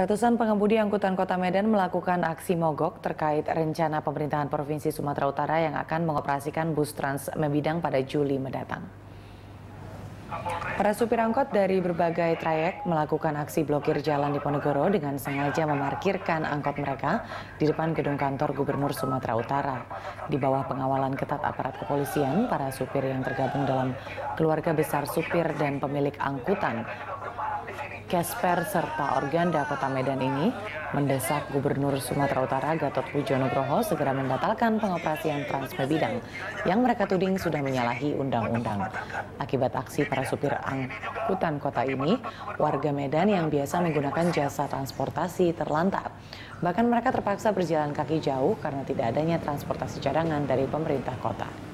Ratusan pengemudi angkutan kota Medan melakukan aksi mogok terkait rencana pemerintahan Provinsi Sumatera Utara yang akan mengoperasikan bus Trans Mebidang pada Juli mendatang. Para supir angkot dari berbagai trayek melakukan aksi blokir jalan di Ponegoro dengan sengaja memarkirkan angkot mereka di depan gedung kantor Gubernur Sumatera Utara. Di bawah pengawalan ketat aparat kepolisian, para supir yang tergabung dalam keluarga besar supir dan pemilik angkutan Kesper serta Organda Kota Medan ini mendesak Gubernur Sumatera Utara Gatot Pujo Nugroho segera membatalkan pengoperasian Transmebidang yang mereka tuding sudah menyalahi undang-undang. Akibat aksi para supir angkutan kota ini, warga Medan yang biasa menggunakan jasa transportasi terlantar. Bahkan mereka terpaksa berjalan kaki jauh karena tidak adanya transportasi cadangan dari pemerintah kota.